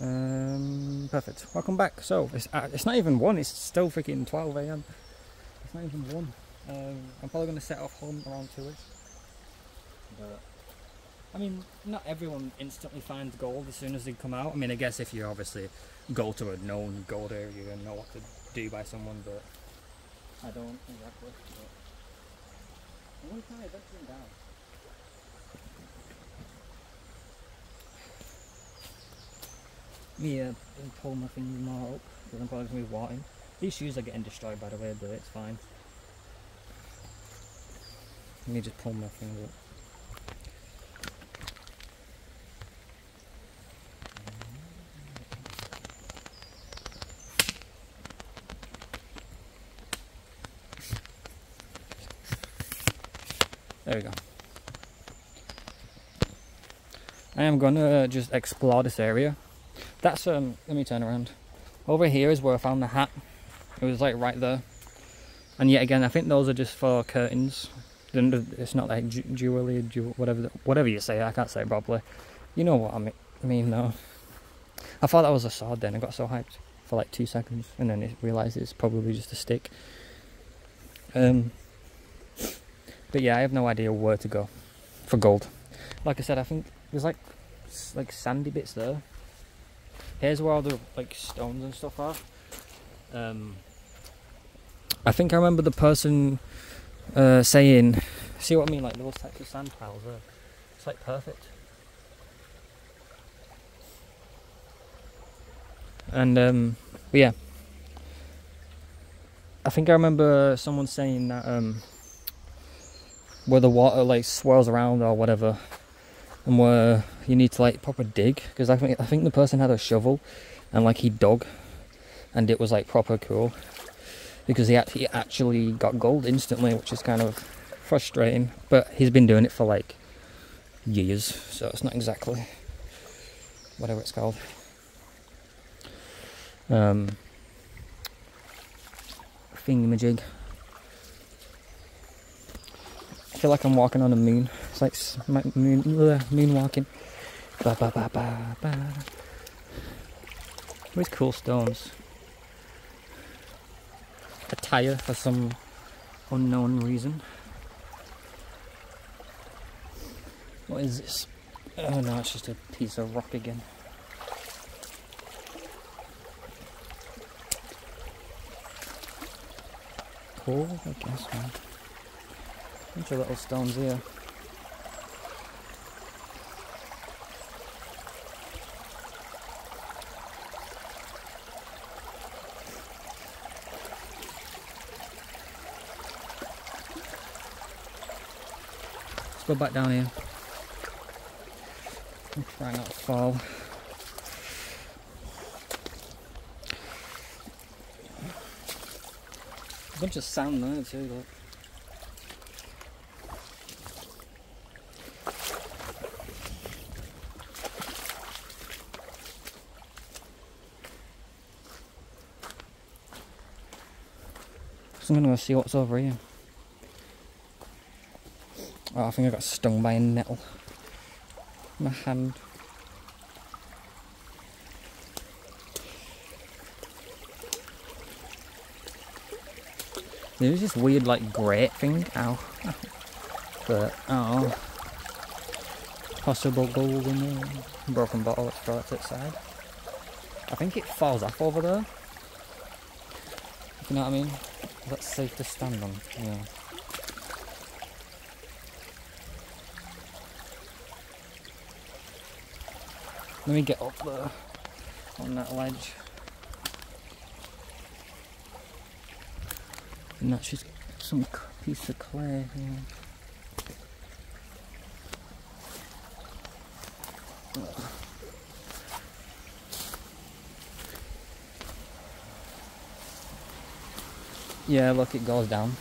Um, perfect. Welcome back. So it's uh, it's not even one. It's still freaking 12 a.m. It's not even one. Um, I'm probably gonna set off home around two-ish. But I mean, not everyone instantly finds gold as soon as they come out. I mean, I guess if you obviously go to a known gold area and know what to do by someone, but I don't exactly. But I I venturing down. Me uh, pull my things more up because I'm probably going to be walking. These shoes are getting destroyed by the way, but it's fine. Let me just pull my things up. There we go. I am gonna just explore this area. That's um. Let me turn around. Over here is where I found the hat. It was like right there. And yet again, I think those are just for curtains. It's not like jewelry, whatever, whatever you say. I can't say it properly. You know what I mean? I mean, though. I thought that was a sword. Then I got so hyped for like two seconds, and then I realised it's probably just a stick. Um. But yeah, I have no idea where to go for gold. Like I said, I think there's like like sandy bits there. Here's where all the like stones and stuff are. Um, I think I remember the person uh, saying, see what I mean, like those types of sand piles there. It's like perfect. And um, yeah, I think I remember someone saying that um, where the water like swirls around or whatever and where you need to like proper dig because I think I think the person had a shovel and like he dug and it was like proper cool because he actually, actually got gold instantly which is kind of frustrating but he's been doing it for like years so it's not exactly whatever it's called um thingamajig I feel like I'm walking on a moon. It's like moon, moon walking. Ba ba ba ba ba. Where's cool stones? A tire for some unknown reason. What is this? Oh no, it's just a piece of rock again. Cool, I guess, man. Bunch of little stones here. Let's go back down here. And try not to fall. A bunch of sand there too, look. So I'm gonna go see what's over here. Oh, I think I got stung by a nettle. My hand. There's this weird like grate thing. Ow. but oh. Possible gold in there. Broken bottle, let's throw it to the side. I think it falls off over there. You know what I mean? That's safe to stand on, yeah. Let me get up there on that ledge. And that's just some piece of clay here. Yeah, look, it goes down.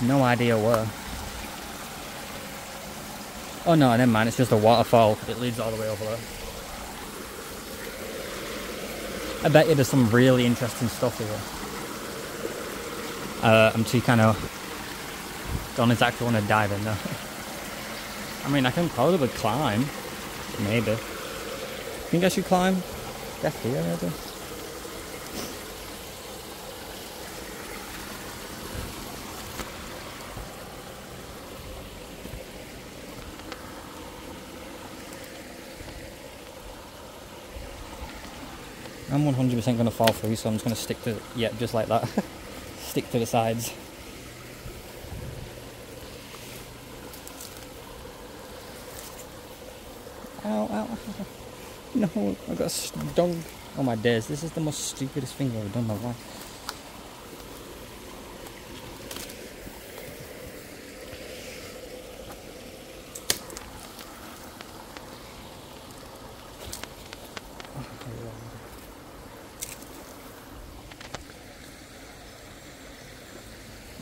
No idea where. Oh no, never mind, it's just a waterfall. It leads all the way over there. I bet you there's some really interesting stuff here. Uh, I'm too kind of don't exactly want to dive in there. I mean, I can probably climb. Maybe. Think I should climb? That's here. I'm 100% going to fall through, so I'm just going to stick to, yeah, just like that. stick to the sides. Ow, ow. No, I got stung. Oh my days, this is the most stupidest thing I've ever done in my life.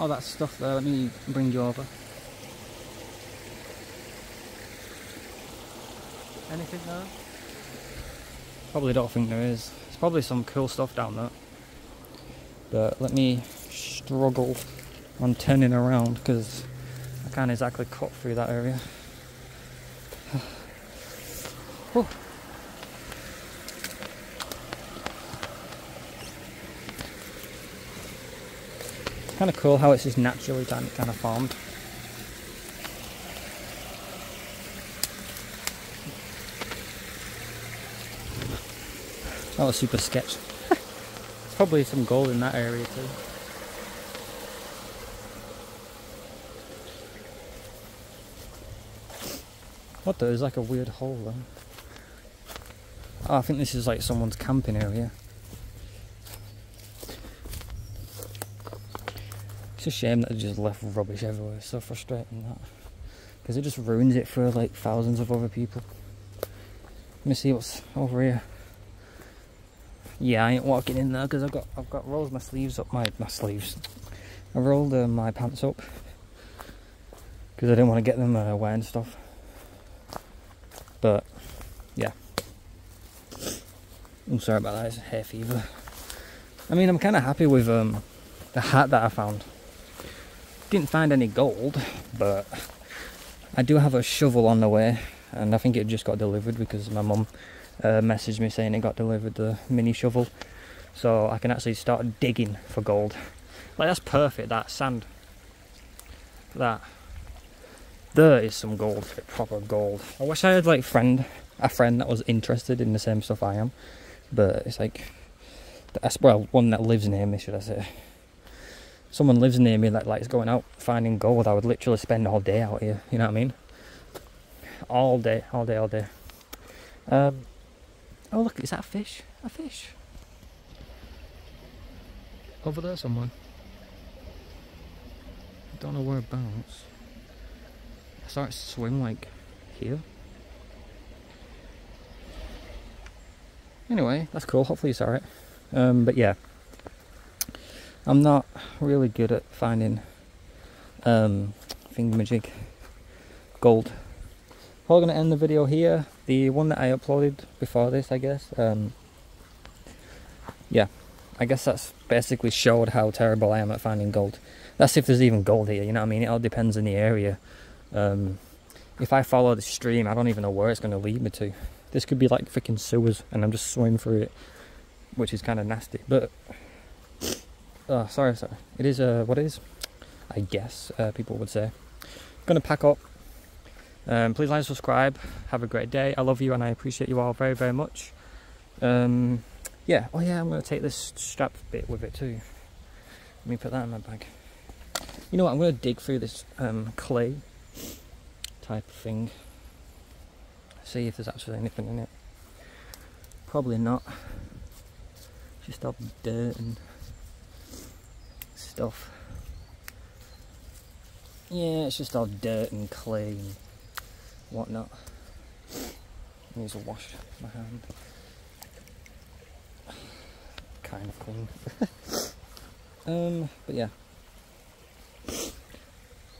Oh, that stuff there, let me bring you over. Anything there? Probably don't think there is. There's probably some cool stuff down there. But let me struggle on turning around because I can't exactly cut through that area. kind of cool how it's just naturally kind of formed. That was super sketch. There's probably some gold in that area too. What the? There's like a weird hole there. Oh, I think this is like someone's camping area. It's a shame that they just left rubbish everywhere. It's so frustrating that. Because it just ruins it for like thousands of other people. Let me see what's over here. Yeah, I ain't walking in there because I've got I've got rolled my sleeves up my my sleeves. I rolled uh, my pants up because I didn't want to get them uh, wet and stuff. But yeah, I'm sorry about that. It's hair fever. I mean, I'm kind of happy with um, the hat that I found. Didn't find any gold, but I do have a shovel on the way, and I think it just got delivered because my mum uh, messaged me saying it got delivered the mini shovel, so I can actually start digging for gold. Like that's perfect. That sand, that there is some gold, proper gold. I wish I had like friend a friend that was interested in the same stuff I am, but it's like well one that lives near me, should I say? Someone lives near me that likes going out finding gold, I would literally spend all day out here. You know what I mean? All day, all day, all day. Um, oh look, is that a fish? A fish? Over there someone. I don't know whereabouts. I saw it swim like here. Anyway, that's cool. Hopefully you saw it. Um, but yeah. I'm not really good at finding um, thingamajig gold. Going to end the video here. The one that I uploaded before this, I guess. Um, yeah, I guess that's basically showed how terrible I am at finding gold. That's if there's even gold here, you know what I mean? It all depends on the area. Um, if I follow the stream, I don't even know where it's going to lead me to. This could be like freaking sewers and I'm just swimming through it, which is kind of nasty. But oh, sorry, sorry. It is uh, what it is, I guess uh, people would say. Gonna pack up. Um, please like and subscribe. Have a great day. I love you and I appreciate you all very, very much. Um, yeah. Oh yeah, I'm gonna take this strap bit with it too. Let me put that in my bag. You know what? I'm gonna dig through this um, clay type thing. See if there's actually anything in it. Probably not. Just all dirt and stuff. Yeah, it's just all dirt and clay and whatnot. Needs to wash my hand. Kind of clean. um, but yeah.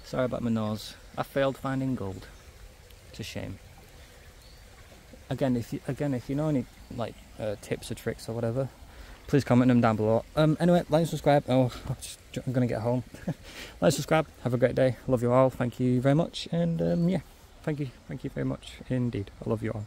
Sorry about my nose. I failed finding gold. It's a shame. Again, if you again if you know any like uh, tips or tricks or whatever, please comment them down below. Um, anyway, like and subscribe. Oh, I'm going to get home. like subscribe. Have a great day. Love you all. Thank you very much. And um, yeah, thank you. Thank you very much indeed. I love you all.